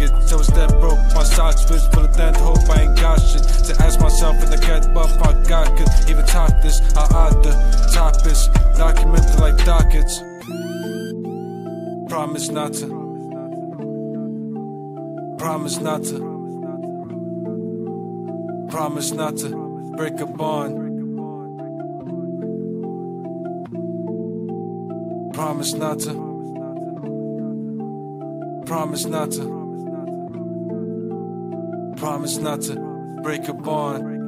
I was dead broke. My socks was full of dead hope. I ain't got shit to ask myself if I get up. I got could even top this. I odd the topics, documented like dockets. Promise not to. Promise not to. Promise not to break a bond. Promise not to. Promise not to. Promise not to break a bond.